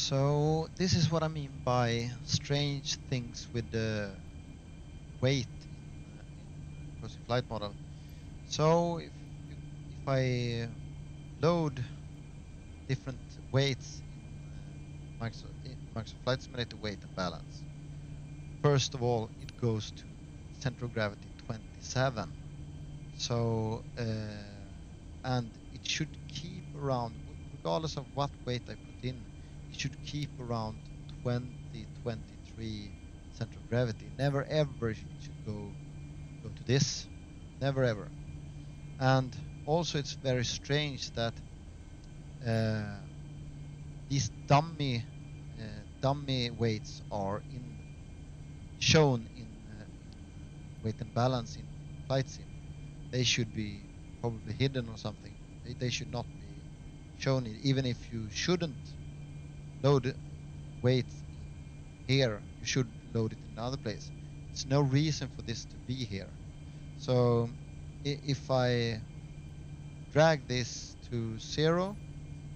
So this is what I mean by strange things with the weight in, the flight model. So if if I load different weights in Microsoft Flight Simulator weight and balance, first of all it goes to center of gravity 27. So uh, and it should keep around regardless of what weight I put in it should keep around 20 23 center of gravity. Never ever should go go to this. Never ever. And also it's very strange that uh, these dummy uh, dummy weights are in shown in uh, weight and balance in flight sim. They should be probably hidden or something. They, they should not be shown even if you shouldn't load weights here. You should load it in another place. It's no reason for this to be here. So if I drag this to zero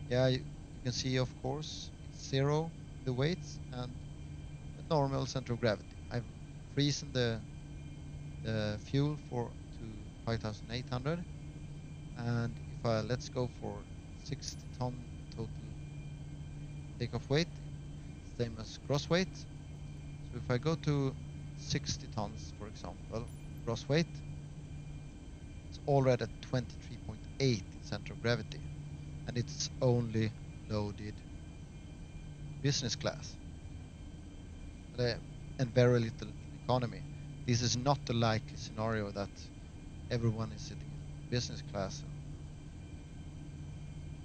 yeah you, can see of course zero the weights and the normal center of gravity. I've frozen the the fuel for to 5800 and if I let's go for 60 ton takeoff weight same as gross weight so if I go to 60 tons for example gross weight it's already at 23.8 in center of gravity and it's only loaded business class. Uh, and very little economy. This is not the likely scenario that everyone is sitting in business class.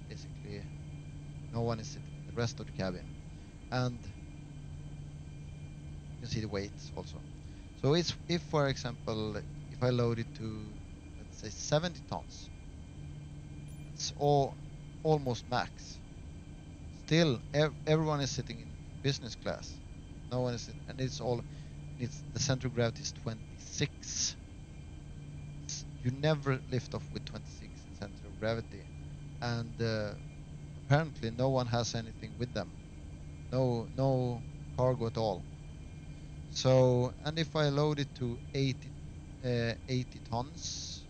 Basically no one is sitting in the rest of the cabin. And you can see the weights also. So it's if for example if I load it to let's say 70 tons it's all almost max. Still ev everyone is sitting in business class. No one is in, and it's all it's the center of gravity is 26 it's, you never lift off with 26 in center of gravity. And uh, apparently no one has anything with them. No no cargo at all. So and if I load it to 80 uh, 80 tons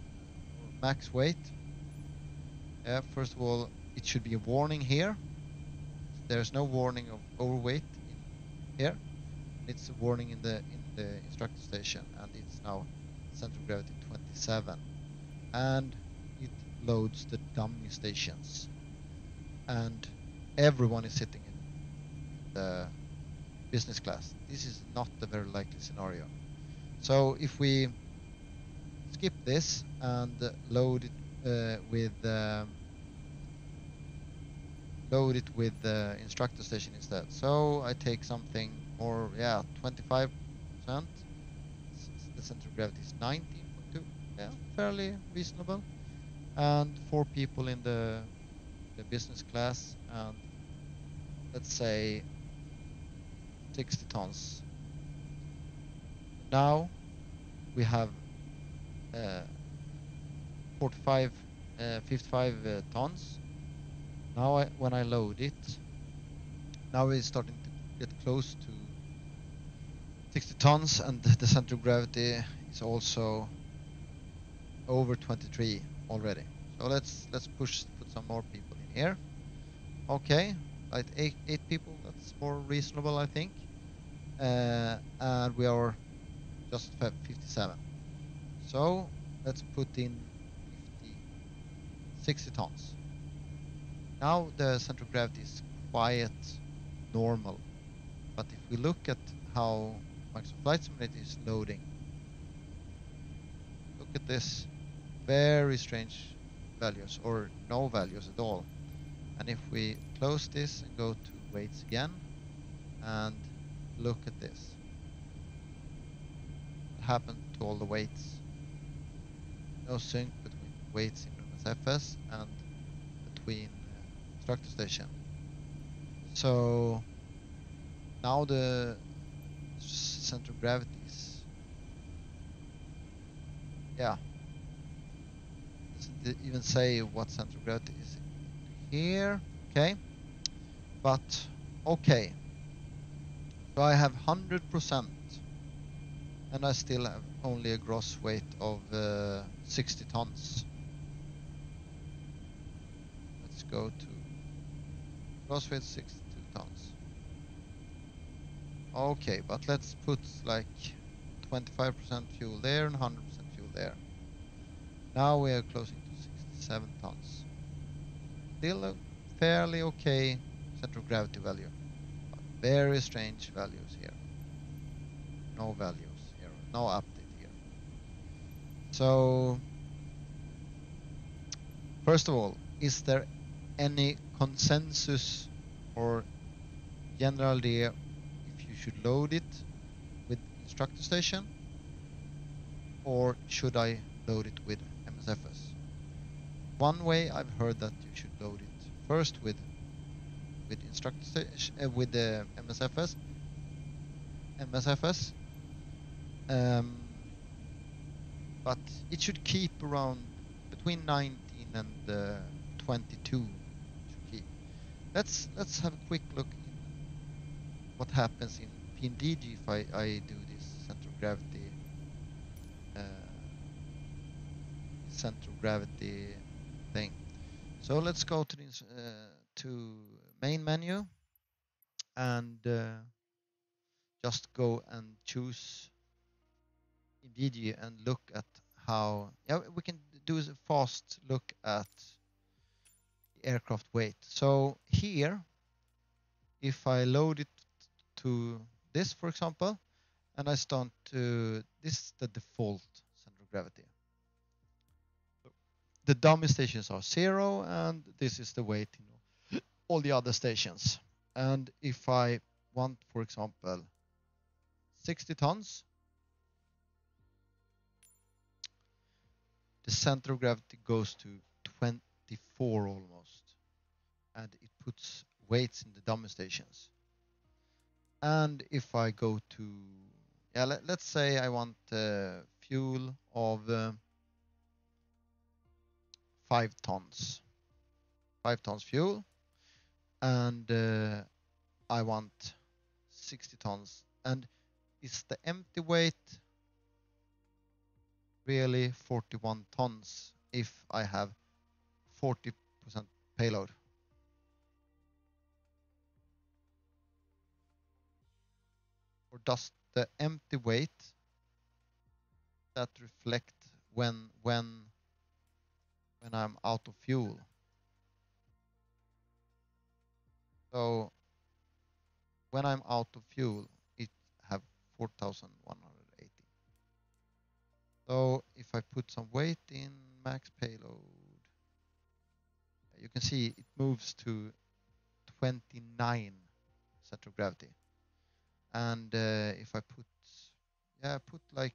max weight first of all it should be a warning here. There's no warning of overweight here. It's a warning in the in the instructor station and it's now center of gravity 27 and it loads the dummy stations and everyone is sitting in the business class. This is not a very likely scenario. So if we skip this and load it uh, with um, load it with the instructor station instead. So I take something more yeah 25 percent. The center of gravity is 19.2 yeah fairly reasonable. And four people in the the business class and let's say 60 tons. Now we have uh, 45 uh, 55 uh, tons. Now I, when I load it now we're starting to get close to 60 tons and the center of gravity is also over 23 already. So let's let's push put some more people here. Okay like eight, eight people that's more reasonable I think. Uh, and we are just 57 so let's put in 50, 60 tons. Now the center of gravity is quite normal. But if we look at how Microsoft Flight Simulator is loading look at this. Very strange values or no values at all and if we close this and go to weights again and look at this. What happened to all the weights? No sync between weights in MSFS and between uh, instructor station. So now the center of gravity is yeah. Doesn't even say what center of gravity is here okay but okay. So I have 100% and I still have only a gross weight of uh, 60 tons. Let's go to gross weight 62 tons. Okay, but let's put like 25% fuel there and 100% fuel there. Now we are closing to 67 tons. Still a fairly okay center of gravity value. But very strange values here. No values here, no update here. So, first of all, is there any consensus or general idea if you should load it with instructor station or should I load it with MSFS? One way I've heard that you should load it first with with station uh, with the MSFS MSFS um, but it should keep around between 19 and uh, 22 should keep. Let's let's have a quick look what happens in PMDG if I, I do this center of gravity uh, center of gravity. So let's go to this uh, to main menu and uh, just go and choose InDigi and look at how yeah we can do a fast look at the aircraft weight. So here, if I load it to this, for example, and I start to this is the default center of gravity. The dummy stations are zero, and this is the weight all the other stations. And if I want, for example, 60 tons, the center of gravity goes to 24 almost and it puts weights in the dummy stations and if I go to yeah let, us say I want uh, fuel of uh, 5 tons. 5 tons fuel. And uh, I want 60 tons. And is the empty weight really 41 tons if I have 40% payload. Or does the empty weight that reflect when when when I'm out of fuel? So when I'm out of fuel, it have 4,180. So if I put some weight in max payload, you can see it moves to 29 center of gravity. And uh, if I put, yeah, put like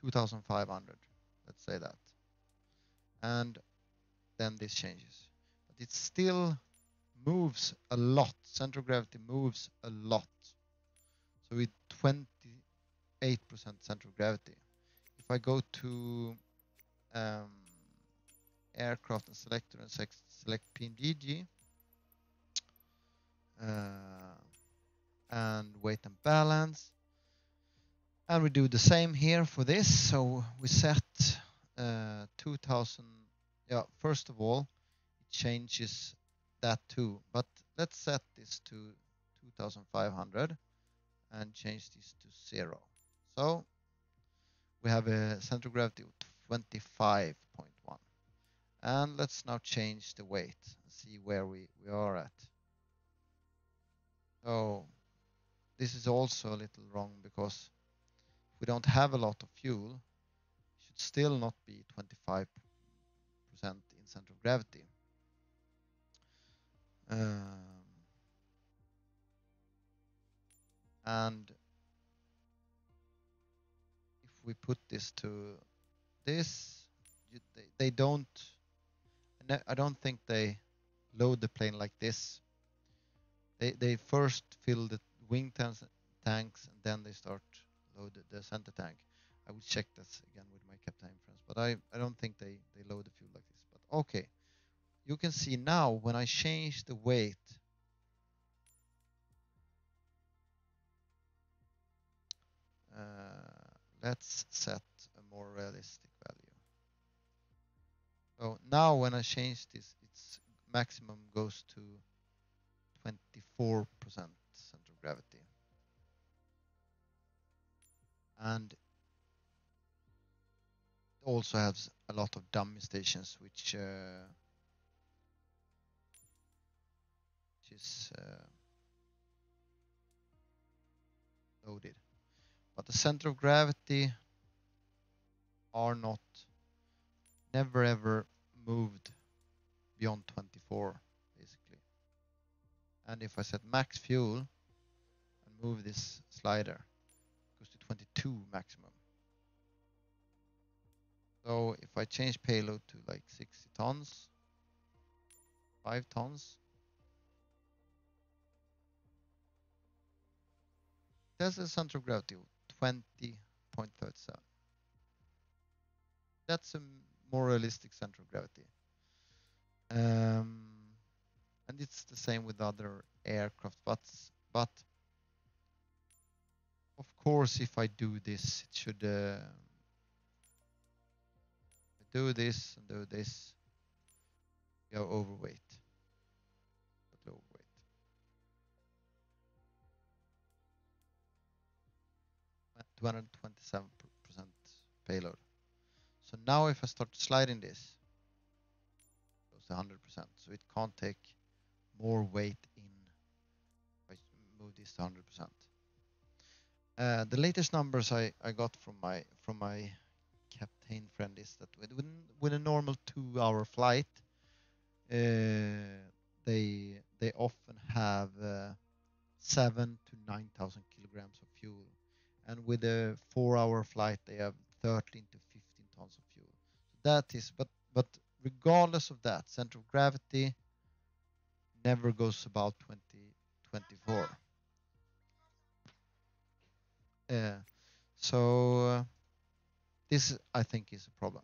2,500, let's say that. And then this changes. But it still moves a lot. Center of gravity moves a lot. So with 28% center of gravity. If I go to um, aircraft and selector and select PMDG uh, and weight and balance and we do the same here for this so we set uh, 2000 yeah first of all it changes that too but let's set this to 2500 and change this to zero. So we have a center gravity of 25.1 and let's now change the weight and see where we, we are at. So this is also a little wrong because we don't have a lot of fuel, it should still not be 25% in center of gravity. Um, and if we put this to this, you, they, they don't I don't think they load the plane like this. They they first fill the wing tanks, tanks and then they start load the center tank. I will check this again with my captain but I, I don't think they, they load the fuel like this. But okay, you can see now when I change the weight, uh, let's set a more realistic value. So now when I change this, its maximum goes to 24% center of gravity. And also has a lot of dummy stations which uh, which is uh, loaded. But the center of gravity are not never ever moved beyond 24 basically. And if I set max fuel and move this slider, goes to 22 maximum. So if I change payload to like 60 tons, 5 tons, That's a center of gravity of 20.37. That's a more realistic center of gravity. Um, and it's the same with other aircraft, but but of course, if I do this, it should uh, do this and do this, you are overweight. Overweight. 227% payload. So now if I start sliding this, goes to 100%. So it can't take more weight in I move this to 100%. Uh, the latest numbers I, I got from my from my captain friend is that with with a normal two hour flight, uh, they they often have uh, seven to nine thousand kilograms of fuel and with a four-hour flight they have 13 to 15 tons of fuel. So that is, but but regardless of that, center of gravity never goes about 20, 24. Uh, so uh, this I think is a problem.